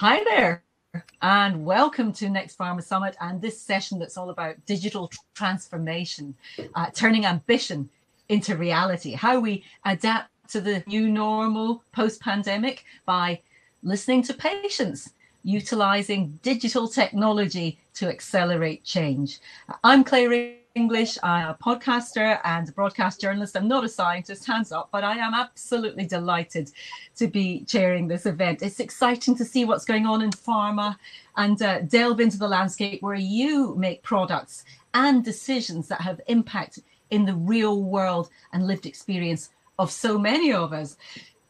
Hi there, and welcome to Next Pharma Summit and this session that's all about digital transformation, uh, turning ambition into reality, how we adapt to the new normal post pandemic by listening to patients, utilizing digital technology to accelerate change. I'm Clare English. I'm a podcaster and a broadcast journalist. I'm not a scientist, hands up, but I am absolutely delighted to be chairing this event. It's exciting to see what's going on in pharma and uh, delve into the landscape where you make products and decisions that have impact in the real world and lived experience of so many of us.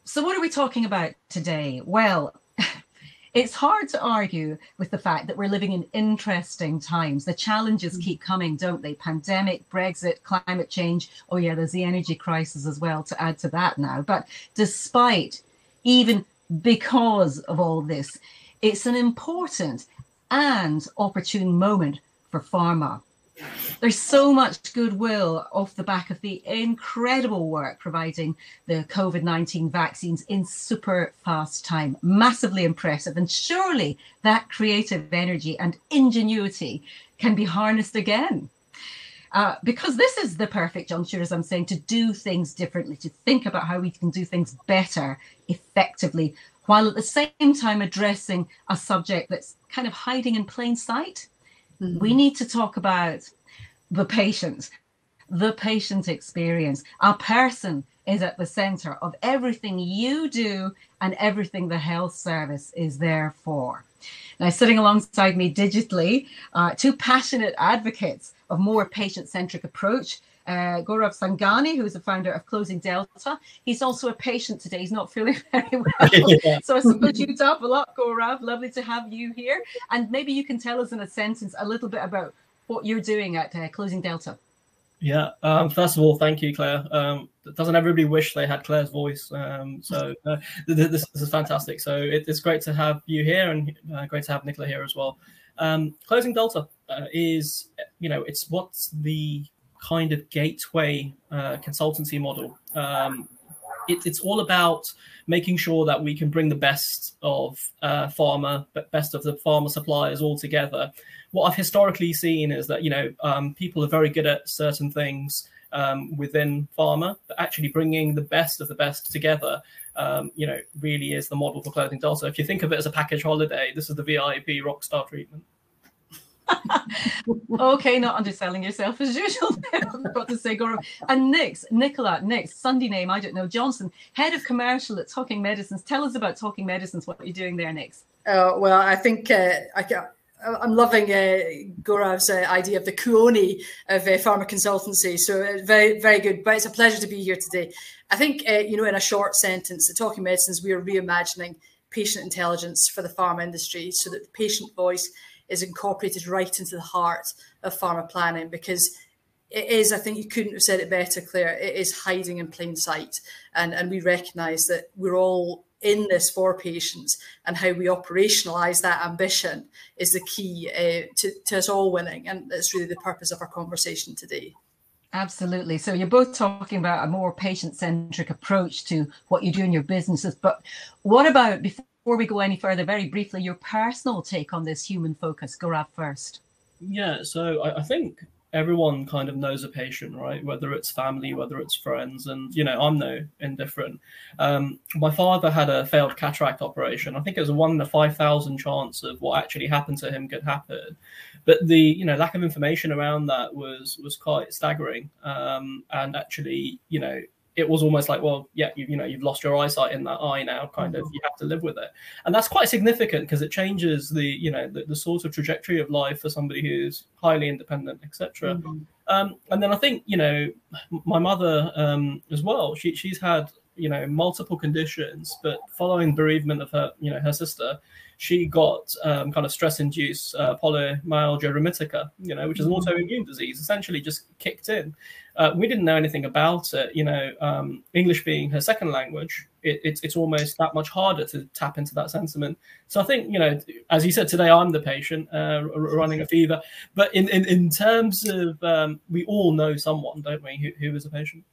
So, what are we talking about today? Well, it's hard to argue with the fact that we're living in interesting times. The challenges mm. keep coming, don't they? Pandemic, Brexit, climate change. Oh, yeah, there's the energy crisis as well to add to that now. But despite, even because of all this, it's an important and opportune moment for pharma. There's so much goodwill off the back of the incredible work providing the COVID 19 vaccines in super fast time. Massively impressive. And surely that creative energy and ingenuity can be harnessed again. Uh, because this is the perfect juncture, as I'm saying, to do things differently, to think about how we can do things better, effectively, while at the same time addressing a subject that's kind of hiding in plain sight Mm-hmm. We need to talk about the patient, the patient experience. Our person is at the center of everything you do and everything the health service is there for. Now, sitting alongside me digitally, uh, two passionate advocates of more patient-centric approach. Uh, Gaurav Sanganee, who is the founder of Closing Delta. He's also a patient today. He's not feeling very well. yeah. So I suppose you'd up a lot, Gaurav. Lovely to have you here. And maybe you can tell us in a sentence a little bit about what you're doing at uh, Closing Delta. Yeah. Um, first of all, thank you, Clare. Um, doesn't everybody wish they had Clare's voice? Um, so uh, this, this, is fantastic. So it, it's great to have you here and uh, great to have Nicola here as well. Um, Closing Delta uh, is, you know, it's what's the kind of gateway uh, consultancy model. Um, it, it's all about making sure that we can bring the best of uh, pharma, best of the pharma suppliers all together. What I've historically seen is that you know um, people are very good at certain things um, within pharma, but actually bringing the best of the best together, um, you know, really is the model for Closing Delta. If you think of it as a package holiday, this is the VIP rockstar treatment. okay, not underselling yourself as usual. Got to say, Gaurav. And Nix, Nicola, Nix, Sunday name, I don't know, Johnson, head of commercial at Talking Medicines. Tell us about Talking Medicines, what you're doing there, Nix. Uh, well, I think uh, I, I'm loving uh, Gaurav's uh, idea of the Kuoni of uh, pharma consultancy. So uh, very, very good. But it's a pleasure to be here today. I think, uh, you know, in a short sentence, at Talking Medicines, we are reimagining patient intelligence for the pharma industry so that the patient voice is incorporated right into the heart of pharma planning because it is, I think you couldn't have said it better, Clare, it is hiding in plain sight. And, and we recognise that we're all in this for patients and how we operationalize that ambition is the key uh, to, to us all winning. And that's really the purpose of our conversation today. Absolutely. So you're both talking about a more patient centric approach to what you do in your businesses. But what about before? Before we go any further, very briefly, your personal take on this human focus. Gaurav first. Yeah, so I, I think everyone kind of knows a patient, right? Whether it's family, whether it's friends, and you know, I'm no indifferent. Um, my father had a failed cataract operation. I think it was a one in a five thousand chance of what actually happened to him could happen, but the you know lack of information around that was was quite staggering. Um, and actually, you know, it was almost like, well, yeah, you, you know, you've lost your eyesight in that eye now, kind of, mm-hmm. you have to live with it. And that's quite significant because it changes the, you know, the, the, sort of trajectory of life for somebody who's highly independent, etc. Mm-hmm. Um, and then I think, you know, my mother um, as well, she, she's had, you know, multiple conditions, but following bereavement of her, you know, her sister, she got um, kind of stress-induced uh, polymyalgia rheumatica, you know, which is an mm-hmm. autoimmune disease, essentially just kicked in. Uh, we didn't know anything about it. You know, um, English being her second language, it, it's it's almost that much harder to tap into that sentiment. So I think you know, as you said today, I'm the patient uh, running a fever. But in in, in terms of, um, we all know someone, don't we, who, who is a patient.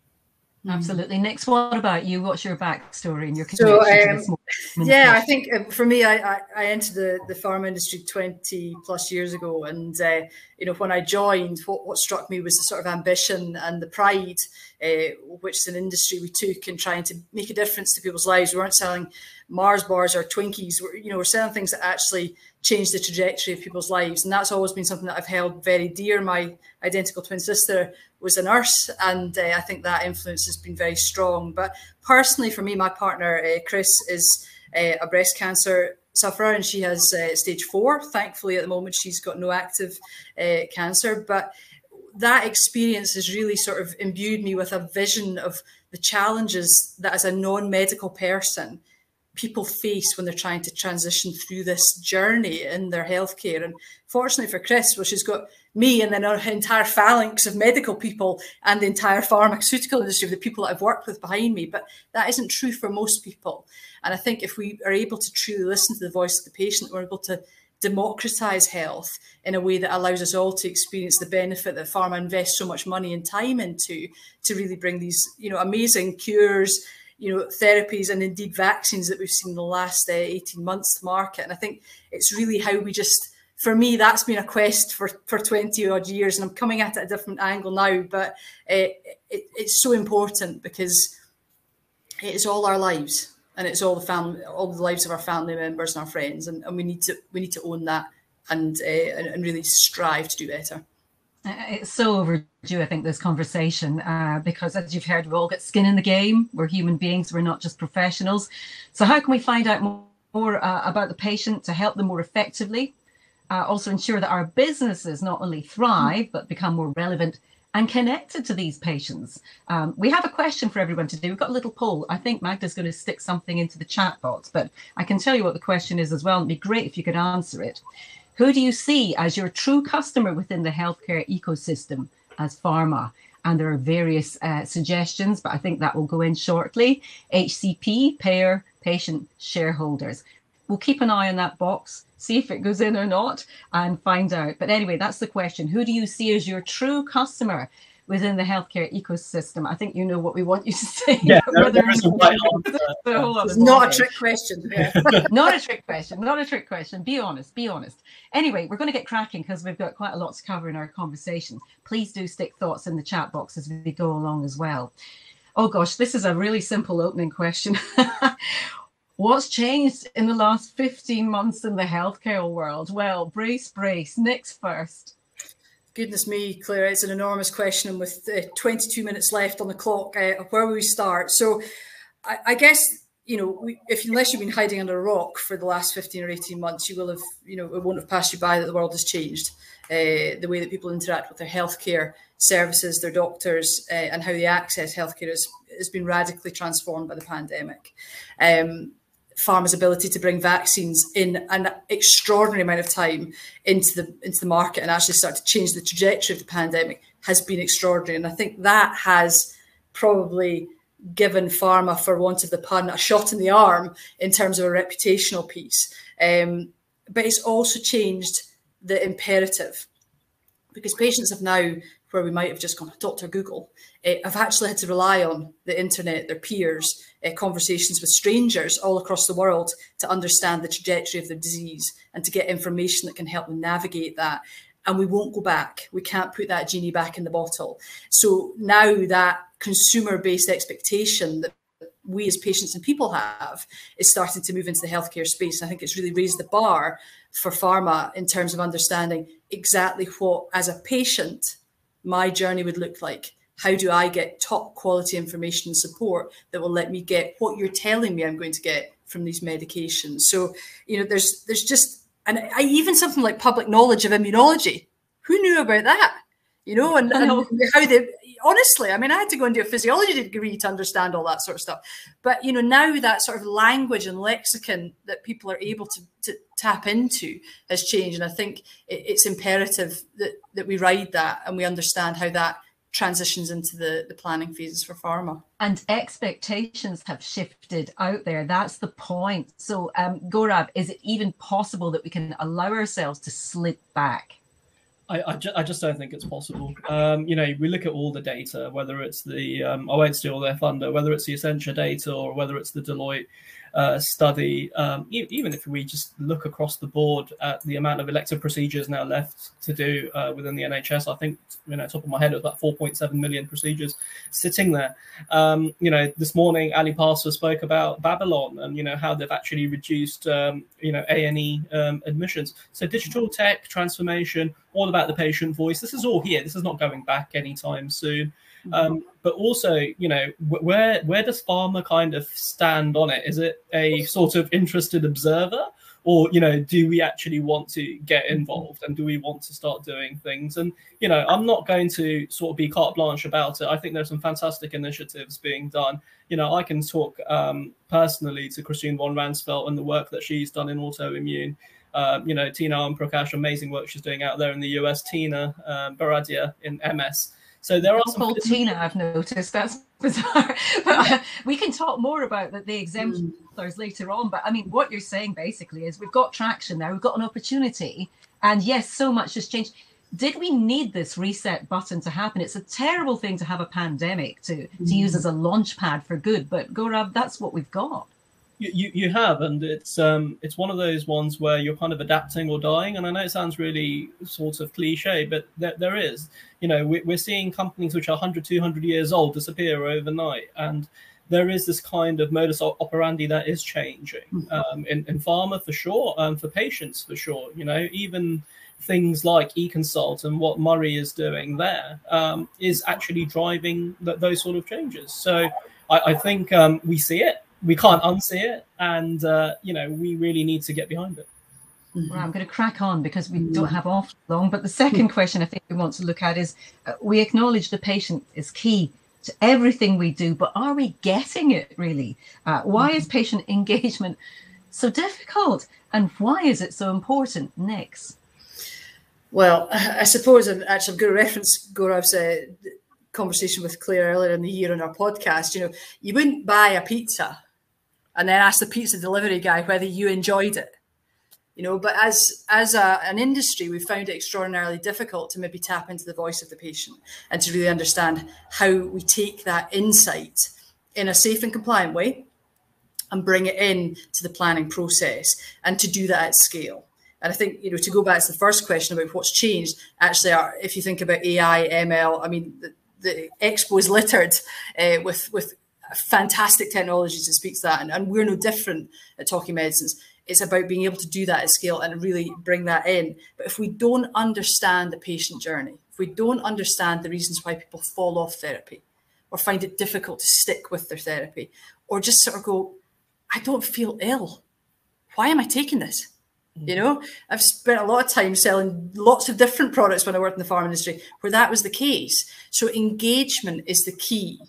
Absolutely. Next, what about you? What's your backstory and your connection so, um, to this Yeah, I think uh, for me, I, I, I, entered the, the farm industry 20 plus years ago. And, uh, you know, when I joined, what, what struck me was the sort of ambition and the pride, uh, which is an industry we took in trying to make a difference to people's lives. We weren't selling Mars bars or Twinkies. We're, you know, we're selling things that actually change the trajectory of people's lives. And that's always been something that I've held very dear. My identical twin sister was a nurse, and uh, I think that influence has been very strong. But personally, for me, my partner, uh, Chris, is uh, a breast cancer sufferer and she has uh, stage four. Thankfully, at the moment, she's got no active uh, cancer. But that experience has really sort of imbued me with a vision of the challenges that, as a non medical person, people face when they're trying to transition through this journey in their healthcare. And fortunately for Chris, well, she's got me and then our entire phalanx of medical people and the entire pharmaceutical industry of the people that I've worked with behind me. But that isn't true for most people. And I think if we are able to truly listen to the voice of the patient, we're able to democratize health in a way that allows us all to experience the benefit that pharma invests so much money and time into to really bring these you know amazing cures you know, therapies and indeed vaccines that we've seen in the last uh, 18 months to market. And I think it's really how we just, for me, that's been a quest for, for 20 odd years. And I'm coming at it a different angle now, but uh, it, it's so important because it is all our lives and it's all the family, all the lives of our family members and our friends. And, and we need to, we need to own that and, uh, and, and really strive to do better. It's so overdue, I think, this conversation, uh, because as you've heard, we all got skin in the game. We're human beings, we're not just professionals. So, how can we find out more, more uh, about the patient to help them more effectively? Uh, also, ensure that our businesses not only thrive, but become more relevant and connected to these patients. Um, we have a question for everyone today. We've got a little poll. I think Magda's going to stick something into the chat box, but I can tell you what the question is as well. It'd be great if you could answer it. Who do you see as your true customer within the healthcare ecosystem as pharma? And there are various uh, suggestions, but I think that will go in shortly. HCP, payer, patient, shareholders. We'll keep an eye on that box, see if it goes in or not, and find out. But anyway, that's the question. Who do you see as your true customer within the healthcare ecosystem? I think you know what we want you to say. Yeah, there, there is a right It's not a trick question. Yeah. not a trick question. Not a trick question. Be honest. Be honest. Anyway, we're going to get cracking because we've got quite a lot to cover in our conversation. Please do stick thoughts in the chat box as we go along as well. Oh gosh, this is a really simple opening question. What's changed in the last 15 months in the healthcare world? Well, brace, brace. Nick's first. Goodness me, Clare, it's an enormous question. And with uh, 22 minutes left on the clock, uh, where will we start? So I, I guess, you know, we, if unless you've been hiding under a rock for the last 15 or 18 months, you will have, you know, it won't have passed you by that the world has changed. Uh, the way that people interact with their healthcare services, their doctors, uh, and how they access healthcare has, has been radically transformed by the pandemic. Um, pharma's ability to bring vaccines in an extraordinary amount of time into the into the market and actually start to change the trajectory of the pandemic has been extraordinary. And I think that has probably given pharma, for want of the pun, a shot in the arm in terms of a reputational piece. Um, but it's also changed the imperative because patients have now where we might have just gone, Dr. Google, uh, have actually had to rely on the internet, their peers, uh, conversations with strangers all across the world to understand the trajectory of the disease and to get information that can help them navigate that. And we won't go back. We can't put that genie back in the bottle. So now that consumer based expectation that we as patients and people have is starting to move into the healthcare space. I think it's really raised the bar for pharma in terms of understanding exactly what, as a patient, my journey would look like. How do I get top quality information and support that will let me get what you're telling me I'm going to get from these medications? So, you know, there's there's just and I, even something like public knowledge of immunology. Who knew about that? You know, and, and how they honestly, I mean, I had to go and do a physiology degree to understand all that sort of stuff. But you know, now that sort of language and lexicon that people are able to, to tap into has changed, and I think it, it's imperative that that we ride that and we understand how that transitions into the, the planning phases for pharma. And expectations have shifted out there. That's the point. So, um, Gaurav, is it even possible that we can allow ourselves to slip back? I, I, ju- I, just don't think it's possible. Um, you know, we look at all the data, whether it's the, um, I won't steal their thunder, whether it's the Essentia data or whether it's the Deloitte uh, study, um, e- even if we just look across the board at the amount of elective procedures now left to do uh, within the NHS, I think, you know, top of my head, it was about 4.7 million procedures sitting there. Um, you know, this morning, Ali Parsa spoke about Babylon and, you know, how they've actually reduced, um, you know, A&E um, admissions. So digital tech transformation, all about the patient voice. This is all here. This is not going back anytime soon. Um, but also, you know, where where does pharma kind of stand on it? Is it a sort of interested observer, or you know, do we actually want to get involved and do we want to start doing things? And you know, I'm not going to sort of be carte blanche about it. I think there's some fantastic initiatives being done. You know, I can talk um, personally to Christine von Raesfeld and the work that she's done in autoimmune. Um, you know, Tina and Prakash, amazing work she's doing out there in the US. Tina um, Baradia in MS so there are some called Tina. I've noticed that's bizarre, but uh, we can talk more about the, the exemptions mm. later on. But I mean, what you're saying basically is we've got traction there, we've got an opportunity, and yes, so much has changed. Did we need this reset button to happen? It's a terrible thing to have a pandemic to mm. to use mm. as a launch pad for good, but Gaurav, that's what we've got. You, you have, and it's um it's one of those ones where you're kind of adapting or dying. And I know it sounds really sort of cliche, but there, there is. You know, we, we're seeing companies which are 100, 200 years old disappear overnight, and there is this kind of modus operandi that is changing mm-hmm. um, in, in pharma for sure, and for patients for sure. You know, even things like eConsult and what Murray is doing there um, is actually driving th- those sort of changes. So I, I think um, we see it we can't unsee it, and uh, you know we really need to get behind it. Well, I'm going to crack on because we don't have off long. But the second question I think we want to look at is uh, we acknowledge the patient is key to everything we do, but are we getting it really? Uh, why is patient engagement so difficult, and why is it so important? Next. Well, I suppose, and actually, I'm going to reference Gaurav's uh, conversation with Clare earlier in the year on our podcast. You know, you wouldn't buy a pizza and then ask the pizza delivery guy whether you enjoyed it. You know, but as as a, an industry, we found it extraordinarily difficult to maybe tap into the voice of the patient and to really understand how we take that insight in a safe and compliant way and bring it in to the planning process and to do that at scale. And I think, you know, to go back to the first question about what's changed, actually, if you think about AI, ML, I mean, the, the expo is littered uh, with with fantastic technology to speak to that. And, and we're no different at Talking Medicines. It's about being able to do that at scale and really bring that in. But if we don't understand the patient journey, if we don't understand the reasons why people fall off therapy or find it difficult to stick with their therapy, or just sort of go, I don't feel ill. Why am I taking this? You mm. know, I've spent a lot of time selling lots of different products when I worked in the pharma industry where that was the case. So engagement is the key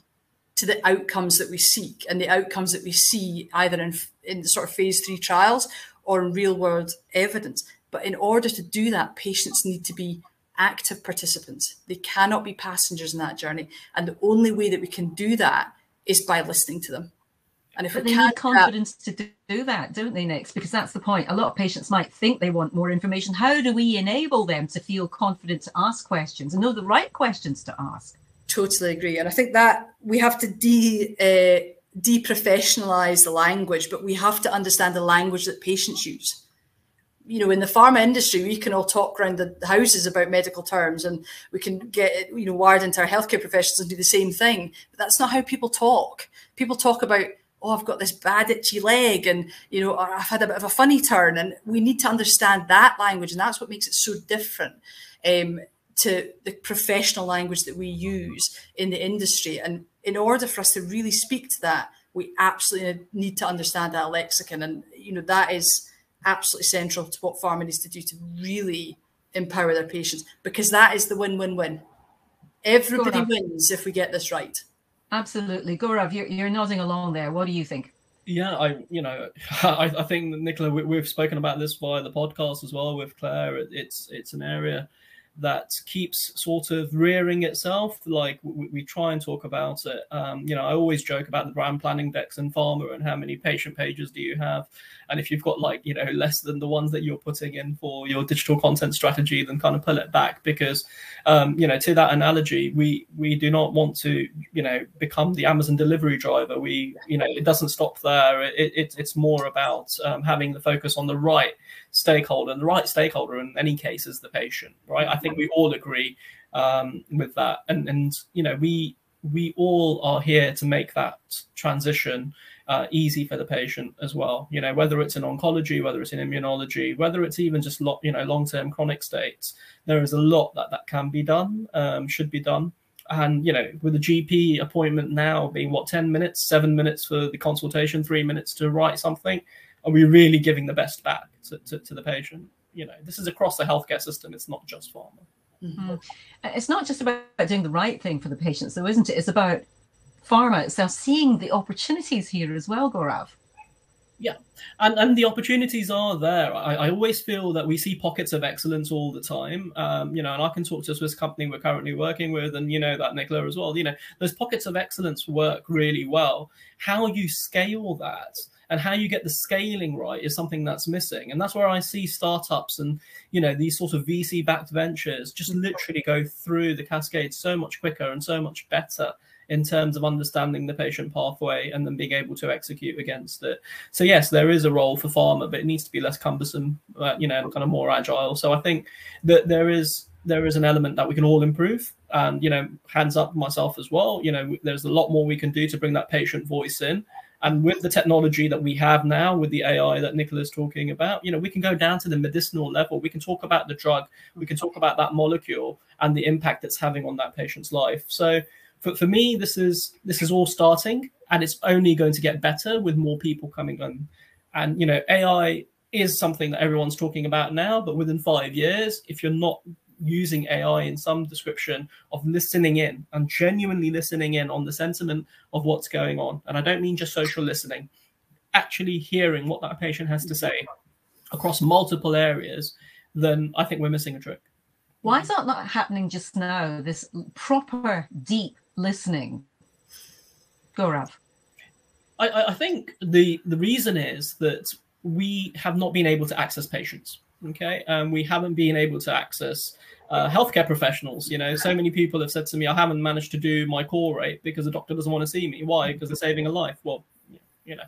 to the outcomes that we seek and the outcomes that we see either in, in the sort of phase three trials or in real world evidence. But in order to do that, patients need to be active participants. They cannot be passengers in that journey. And the only way that we can do that is by listening to them. And if but they need confidence to do that, don't they, Next? Because that's the point. A lot of patients might think they want more information. How do we enable them to feel confident to ask questions and know the right questions to ask? Totally agree. And I think that we have to de uh, deprofessionalize the language, but we have to understand the language that patients use. You know, in the pharma industry, we can all talk around the houses about medical terms and we can get, you know, wired into our healthcare professionals and do the same thing. But that's not how people talk. People talk about, oh, I've got this bad itchy leg and, you know, I've had a bit of a funny turn. And we need to understand that language. And that's what makes it so different. Um, to the professional language that we use in the industry. And in order for us to really speak to that, we absolutely need to understand that lexicon. And, you know, that is absolutely central to what pharma needs to do to really empower their patients because that is the win win win. Everybody Gaurav. wins if we get this right. Absolutely. Gaurav, you're, you're nodding along there. What do you think? Yeah, I you know I, I think Nicola we, have spoken about this via the podcast as well with Clare. It, it's it's an area that keeps sort of rearing itself. Like we, we try and talk about it. Um, you know, I always joke about the brand planning decks in pharma and how many patient pages do you have, and if you've got like you know less than the ones that you're putting in for your digital content strategy, then kind of pull it back because um, you know to that analogy, we we do not want to you know become the Amazon delivery driver. We you know it doesn't stop there. It, it it's more about um, having the focus on the right stakeholder, and the right stakeholder in any case is the patient, right? I think we all agree um, with that, and and you know we we all are here to make that transition uh, easy for the patient as well. You know, whether it's in oncology, whether it's in immunology, whether it's even just lo- you know long-term chronic states, there is a lot that that can be done, um, should be done. And you know, with the GP appointment now being what ten minutes, seven minutes for the consultation, three minutes to write something, are we really giving the best back to, to, to the patient? You know, this is across the healthcare system. It's not just pharma. Mm-hmm. It's not just about doing the right thing for the patients, though, isn't it? It's about pharma itself seeing the opportunities here as well, Gaurav. Yeah, and and the opportunities are there. I, I always feel that we see pockets of excellence all the time. Um, you know, and I can talk to a Swiss company we're currently working with, and you know that Nicola as well. You know, those pockets of excellence work really well. How you scale that and how you get the scaling right is something that's missing and that's where i see startups and you know these sort of vc backed ventures just literally go through the cascade so much quicker and so much better in terms of understanding the patient pathway and then being able to execute against it. So yes, there is a role for pharma, but it needs to be less cumbersome, uh, you know, kind of more agile. So I think that there is there is an element that we can all improve, and you know, hands up myself as well. You know, there's a lot more we can do to bring that patient voice in. And with the technology that we have now, with the AI that Nicola's talking about, you know, we can go down to the medicinal level. We can talk about the drug, we can talk about that molecule and the impact it's having on that patient's life. So for, for me, this is this is all starting and it's only going to get better with more people coming on. And you know, AI is something that everyone's talking about now, but within five years, if you're not using AI in some description of listening in and genuinely listening in on the sentiment of what's going on. And I don't mean just social listening, actually hearing what that patient has to say across multiple areas, then I think we're missing a trick. Why is that not happening just now? This proper, deep listening. Gaurav. I, I think the the reason is that we have not been able to access patients okay? Um, we haven't been able to access uh, healthcare professionals you know? So many people have said to me i haven't managed to do my call rate because the doctor doesn't want to see me. Why? Because they're saving a life. Well you know.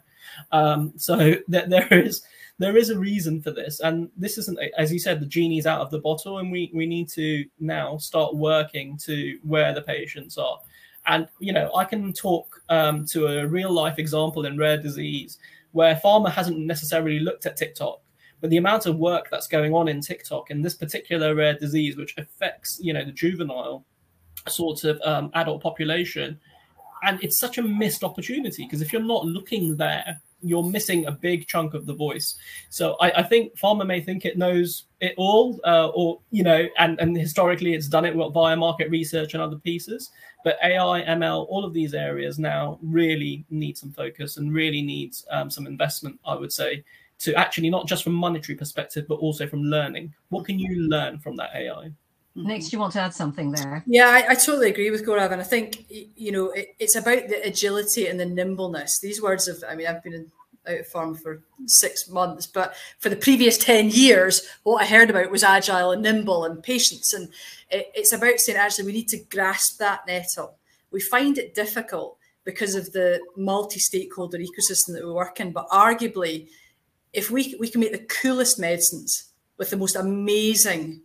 Um, so th- there is there is a reason for this. And this isn't as you said the genie's out of the bottle and we we need to now start working to where the patients are and you know i can talk um, to a real life example in rare disease where pharma hasn't necessarily looked at tiktok but the amount of work that's going on in TikTok in this particular rare disease, which affects, you know, the juvenile sort of um, adult population, and it's such a missed opportunity because if you're not looking there, you're missing a big chunk of the voice. So I, I think pharma may think it knows it all, uh, or you know, and and historically it's done it well via market research and other pieces. But AI, ML, all of these areas now really need some focus and really needs um, some investment. I would say to actually not just from monetary perspective, but also from learning. What can you learn from that AI? Next, mm-hmm. you want to add something there? Yeah, I, I totally agree with Gaurav, and I think you know it, it's about the agility and the nimbleness. These words of, I mean, I've been in, out of farm for six months, but for the previous ten years, what I heard about was agile and nimble and patience, and it, it's about saying actually we need to grasp that nettle. We find it difficult because of the multi-stakeholder ecosystem that we work in, but arguably if we we can make the coolest medicines with the most amazing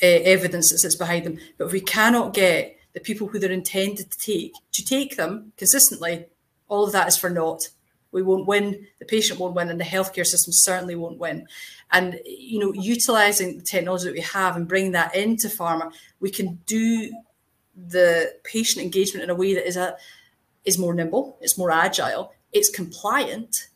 Uh, evidence that sits behind them, but if we cannot get the people who they're intended to take to take them consistently, all of that is for naught. We won't win. The patient won't win, and the healthcare system certainly won't win. And you know, utilizing the technology that we have and bringing that into pharma, we can do the patient engagement in a way that is a is more nimble, it's more agile, it's compliant,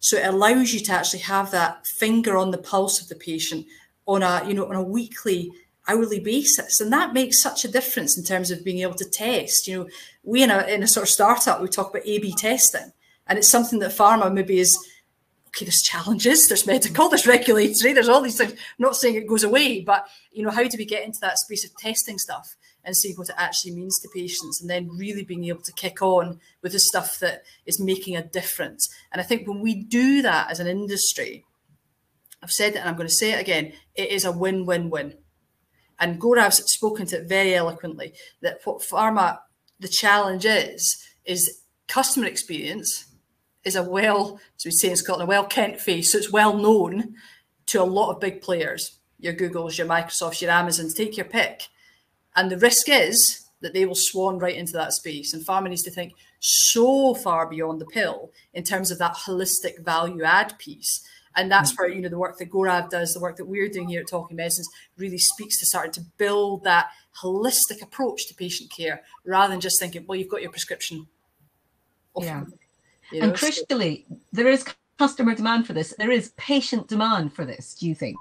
so it allows you to actually have that finger on the pulse of the patient on a, you know, on a weekly, hourly basis. And that makes such a difference in terms of being able to test. You know, we in a in a sort of startup, we talk about A B testing. And it's something that pharma maybe is okay, there's challenges, there's medical, there's regulatory, there's all these things. I'm not saying it goes away, but you know, how do we get into that space of testing stuff and see what it actually means to patients, and then really being able to kick on with the stuff that is making a difference. And I think when we do that as an industry, I've said it and I'm going to say it again, it is a win-win-win. And Gaurav's spoken to it very eloquently that what pharma, the challenge is, is customer experience is a well, as we say in Scotland, a well kent face. So it's well known to a lot of big players, your Googles, your Microsofts, your Amazons, take your pick. And the risk is that they will swan right into that space. And pharma needs to think so far beyond the pill in terms of that holistic value add piece. And that's mm. where, you know, the work that Gaurav does, the work that we're doing here at Talking Medicines really speaks to starting to build that holistic approach to patient care rather than just thinking, well, you've got your prescription. Yeah. You know, and crucially, so. there is customer demand for this. There is patient demand for this, do you think?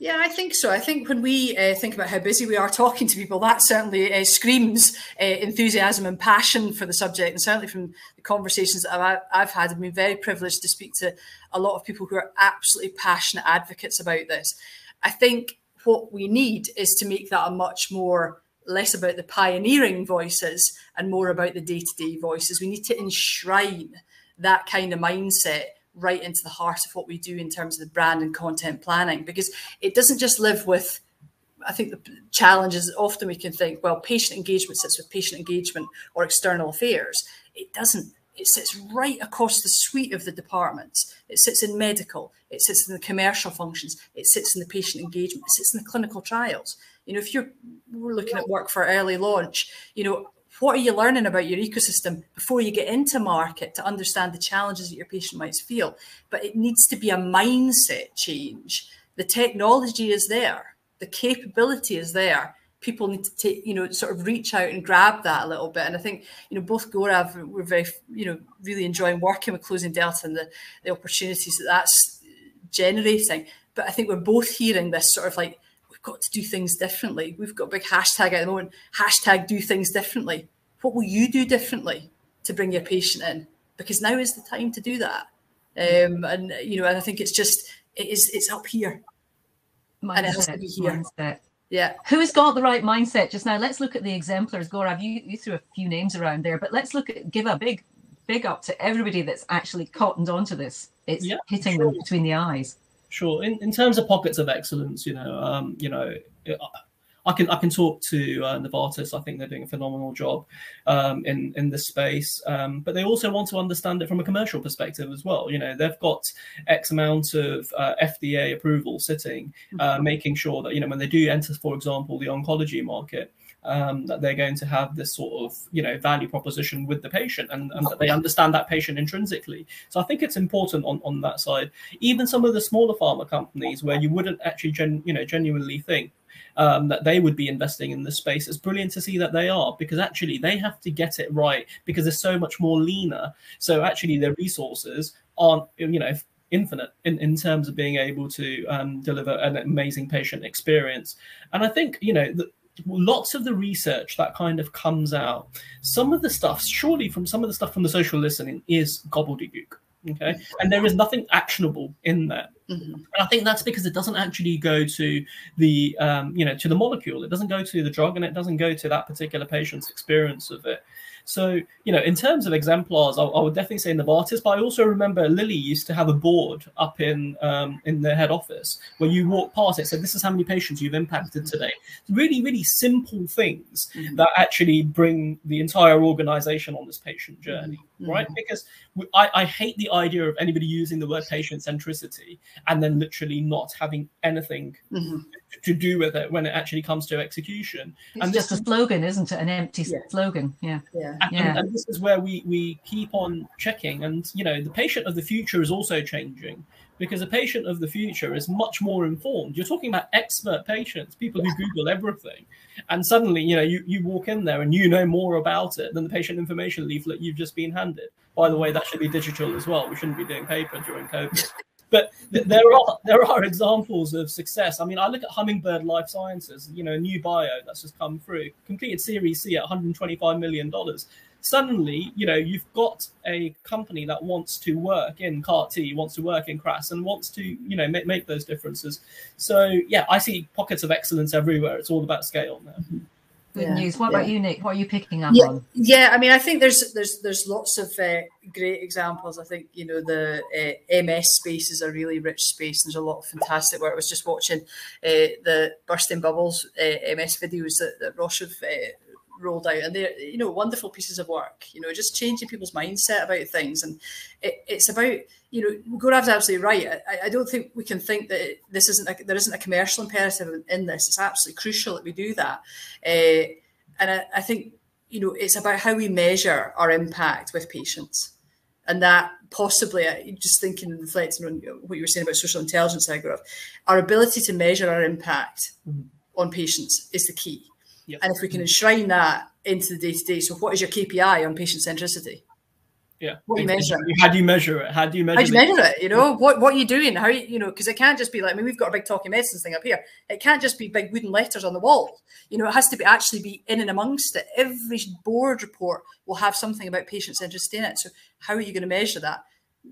Yeah, I think so. I think when we uh, think about how busy we are talking to people, that certainly uh, screams uh, enthusiasm and passion for the subject. And certainly from the conversations that I've, I've, had, I've been very privileged to speak to a lot of people who are absolutely passionate advocates about this. I think what we need is to make that a much more less about the pioneering voices and more about the day to day voices. We need to enshrine that kind of mindset right into the heart of what we do in terms of the brand and content planning because it doesn't just live with I think the challenge is often we can think, well, patient engagement sits with patient engagement or external affairs. It doesn't. It sits right across the suite of the departments. It sits in medical. It sits in the commercial functions. It sits in the patient engagement. It sits in the clinical trials. You know, if you're we're looking at work for early launch, you know, what are you learning about your ecosystem before you get into market to understand the challenges that your patient might feel? But it needs to be a mindset change. The technology is there, the capability is there. People need to take, you know, sort of reach out and grab that a little bit. And I think, you know, both Gaurav, we're very, you know, really enjoying working with Closing Delta and the, the opportunities that that's generating. But I think we're both hearing this sort of like, we've got to do things differently. We've got a big hashtag at the moment, hashtag do things differently. What will you do differently to bring your patient in? Because now is the time to do that. Um, and you know, and I think it's just it is it's up here. Mindset, and it has to be here. Mindset. Yeah. Who's got the right mindset just now? Let's look at the exemplars. Gaurav, you, you threw a few names around there, but let's look at give a big, big up to everybody that's actually cottoned onto this. It's yeah, hitting sure. them between the eyes. Sure. In, in terms of pockets of excellence, you know, um, you know, I can I can talk to uh, Novartis. I think they're doing a phenomenal job um, in in this space, um, but they also want to understand it from a commercial perspective as well. You know, they've got X amount of uh, FDA approval sitting, uh, mm-hmm. making sure that you know when they do enter, for example, the oncology market, um, that they're going to have this sort of you know value proposition with the patient and, and, that they understand that patient intrinsically so i think it's important on, on that side even some of the smaller pharma companies where you wouldn't actually gen, you know genuinely think um, that they would be investing in this space. It's brilliant to see that they are because actually they have to get it right because they're so much more leaner. So actually their resources aren't, you know, infinite in, in terms of being able to um, deliver an amazing patient experience. And I think, you know, the, lots of the research that kind of comes out, some of the stuff, surely from some of the stuff from the social listening is gobbledygook. Okay. And there is nothing actionable in there. Mm-hmm. And I think that's because it doesn't actually go to the, um, you know, to the molecule. It doesn't go to the drug and it doesn't go to that particular patient's experience of it. So, you know, in terms of exemplars, I, I, would definitely say Novartis, but I also remember Lilly used to have a board up in um, in their head office where you walk past it, said, This is how many patients you've impacted today. Really, really simple things mm-hmm. that actually bring the entire organization on this patient journey, right? Because I, I hate the idea of anybody using the word patient centricity and then literally not having anything mm-hmm. to do with it when it actually comes to execution. It's and just a slogan, isn't it? An empty yeah. slogan. Yeah. Yeah. And, yeah. And, and, this is where we we keep on checking. And you know, the patient of the future is also changing because a patient of the future is much more informed. You're talking about expert patients, people who Google everything, and suddenly, you know, you, you walk in there and you know more about it than the patient information leaflet you've just been handed. By the way, that should be digital as well. We shouldn't be doing paper during COVID. But th- there are there are examples of success. I mean, I look at Hummingbird Life Sciences, you know, new bio that's just come through, completed Series C at 125 million dollars suddenly, you know, you've got a company that wants to work in CAR T, wants to work in KRAS, and wants to, you know, make, make those differences. So, yeah, I see pockets of excellence everywhere. It's all about scale now. Good yeah, news. What yeah. about you, Nick? What are you picking up yeah, on? Yeah, I mean, I think there's there's there's lots of uh, great examples. I think you know the uh, MS space is a really rich space. And There's a lot of fantastic work. I was just watching uh, the bursting bubbles uh, MS videos that, that Roche have uh, rolled out and they're you know wonderful pieces of work you know just changing people's mindset about things. And it, it's about you know Gaurav's absolutely right. I, I, don't think we can think that this isn't a, there isn't a commercial imperative in this. It's absolutely crucial that we do that. Uh, and I, I think you know it's about how we measure our impact with patients. And that possibly just thinking and reflecting on what you were saying about social intelligence Gaurav, our ability to measure our impact mm-hmm. on patients is the key Yep. And if we can enshrine that into the day to day, so what is your KPI on patient centricity? Yeah. What you measure? How do you measure it? How do you measure? How do you measure it? You know what? What are you doing? How you know? Because it can't just be like I mean, we've got a big talking medicines thing up here. It can't just be big wooden letters on the wall. You know, it has to be actually be in and amongst it. Every board report will have something about patient centricity in it. So how are you going to measure that?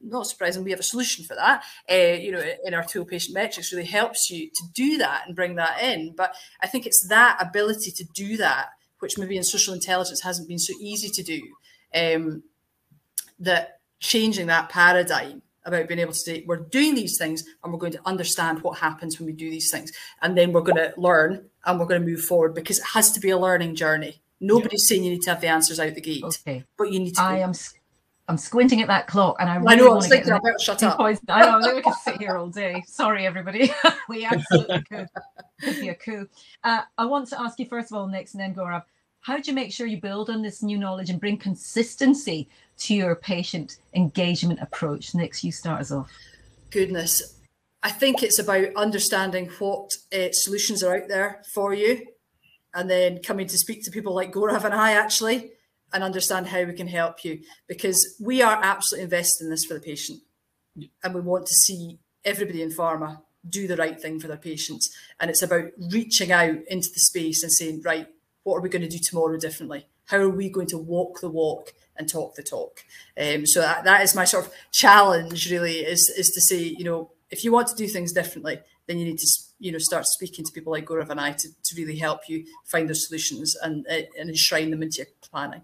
Not surprising, we have a solution for that. Uh, you know, in our tool, patient metrics really helps you to do that and bring that in. But I think it's that ability to do that, which maybe in social intelligence hasn't been so easy to do. Um, that changing that paradigm about being able to say we're doing these things and we're going to understand what happens when we do these things, and then we're going to learn and we're going to move forward because it has to be a learning journey. Nobody's yeah. saying you need to have the answers out the gate, okay. but you need to. I am I'm squinting at that clock, and I really I know. I was thinking, I better shut up. I know. We could sit here all day. Sorry, everybody. we absolutely could. Could be a coup. Uh, I want to ask you first of all, next, and then Gaurav, how do you make sure you build on this new knowledge and bring consistency to your patient engagement approach? Next, you start us off. Goodness, I think it's about understanding what uh, solutions are out there for you, and then coming to speak to people like Gaurav and I actually and understand how we can help you because we are absolutely invested in this for the patient. And we want to see everybody in pharma do the right thing for their patients. And it's about reaching out into the space and saying, right, what are we going to do tomorrow differently? How are we going to walk the walk and talk the talk? Um, so that, that is my sort of challenge really is, is to say, you know, if you want to do things differently, then you need to you know start speaking to people like Gaurav and I to, to really help you find those solutions and, and enshrine them into your planning.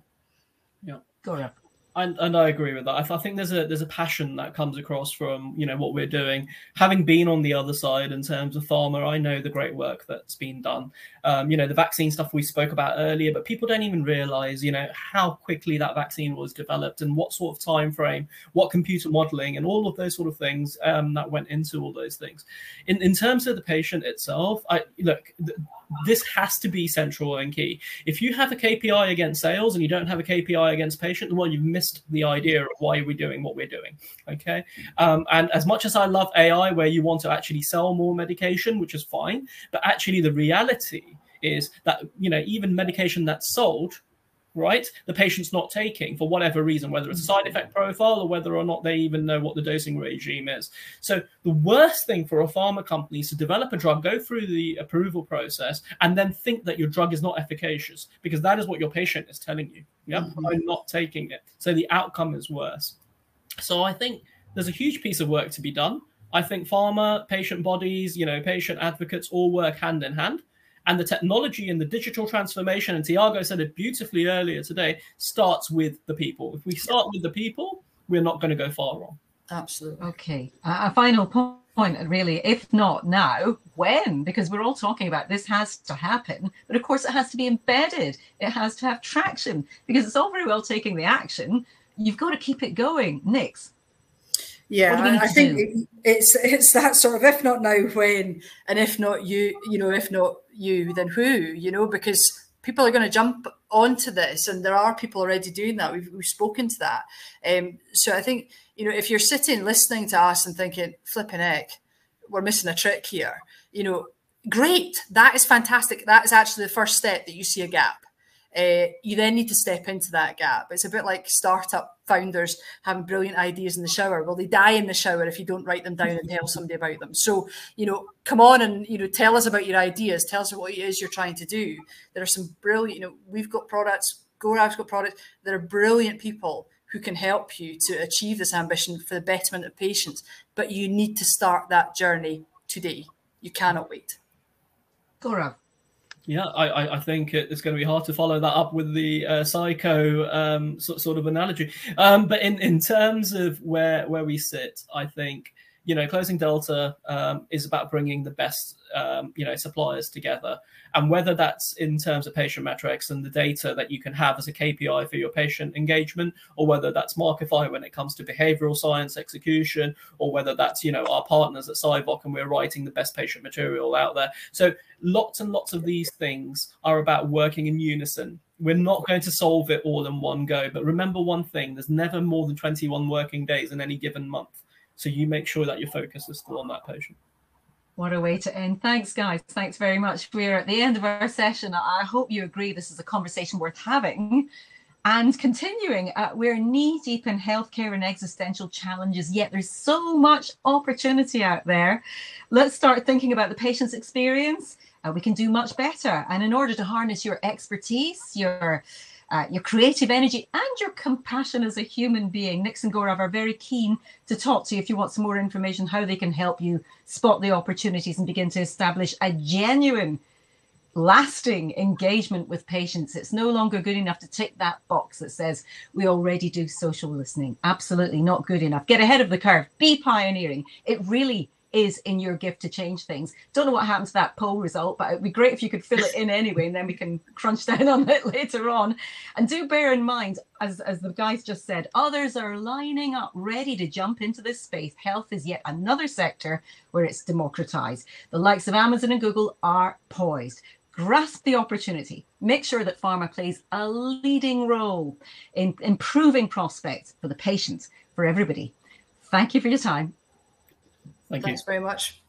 Yeah. Go ahead. And, and I agree with that. I, I, think there's a there's a passion that comes across from you know what we're doing. Having been on the other side in terms of pharma, I know the great work that's been done. Um, you know the vaccine stuff we spoke about earlier, but people don't even realize you know how quickly that vaccine was developed and what sort of time frame, what computer modeling, and all of those sort of things um, that went into all those things. In in terms of the patient itself, I look. Th- this has to be central and key. If you have a KPI against sales and you don't have a KPI against patient, well, you've missed the idea of why we're doing what we're doing. Okay. Um, and as much as I love AI, where you want to actually sell more medication, which is fine, but actually the reality is that you know even medication that's sold right? The patient's not taking for whatever reason, whether it's a side effect profile or whether or not they even know what the dosing regime is. So the worst thing for a pharma company is to develop a drug, go through the approval process, and then think that your drug is not efficacious because that is what your patient is telling you. Yeah, mm-hmm. I'm not taking it. So the outcome is worse. So I think there's a huge piece of work to be done. I think pharma, patient bodies, you know, patient advocates all work hand in hand and the technology and the digital transformation, and Tiago said it beautifully earlier today, starts with the people. If we start with the people, we're not going to go far wrong. Absolutely. Okay. Uh, a final point, really. If not now, when? Because we're all talking about this has to happen, but of course it has to be embedded. It has to have traction because it's all very well taking the action. You've got to keep it going. Nix. Yeah, I think it, it's it's that sort of if not now when, and if not you, you know, if not you, then who, you know, because people are going to jump onto this, and there are people already doing that. We've we've spoken to that, um, so I think you know if you're sitting listening to us and thinking, flipping heck, we're missing a trick here, you know, great, that is fantastic. That is actually the first step that you see a gap. Uh, you then need to step into that gap. It's a bit like startup founders having brilliant ideas in the shower. Well, they die in the shower if you don't write them down and tell somebody about them. So, you know, come on and, you know, tell us about your ideas. Tell us what it is you're trying to do. There are some brilliant, you know, we've got products, Gaurav's got products. There are brilliant people who can help you to achieve this ambition for the betterment of patients. But you need to start that journey today. You cannot wait. Gaurav. Yeah, I, I think it's going to be hard to follow that up with the uh, psycho um, sort of analogy. Um, but in, in terms of where where we sit, I think you know closing Delta um, is about bringing the best um, you know suppliers together and whether that's in terms of patient metrics and the data that you can have as a KPI for your patient engagement, or whether that's Markify when it comes to behavioral science execution, or whether that's you know our partners at SciVoc and we're writing the best patient material out there. So lots and lots of these things are about working in unison. We're not going to solve it all in one go, but remember one thing: there's never more than 21 working days in any given month. So you make sure that your focus is still on that patient. What a way to end. Thanks, guys. Thanks very much. We're at the end of our session. I hope you agree this is a conversation worth having. And continuing, uh, we're knee deep in healthcare and existential challenges, yet there's so much opportunity out there. Let's start thinking about the patient's experience. Uh, we can do much better. And in order to harness your expertise, your uh, your creative energy and your compassion as a human being. Nix and Gaurav are very keen to talk to you if you want some more information how they can help you spot the opportunities and begin to establish a genuine lasting engagement with patients. It's no longer good enough to tick that box that says we already do social listening. Absolutely not good enough. Get ahead of the curve, be pioneering. It really is in your gift to change things. Don't know what happened to that poll result, but it'd be great if you could fill it in anyway, and then we can crunch down on it later on. And do bear in mind, as, as the guys just said, others are lining up ready to jump into this space. Health is yet another sector where it's democratized. The likes of Amazon and Google are poised. Grasp the opportunity. Make sure that pharma plays a leading role in improving prospects for the patients, for everybody. Thank you for your time Thank Thanks you. very much.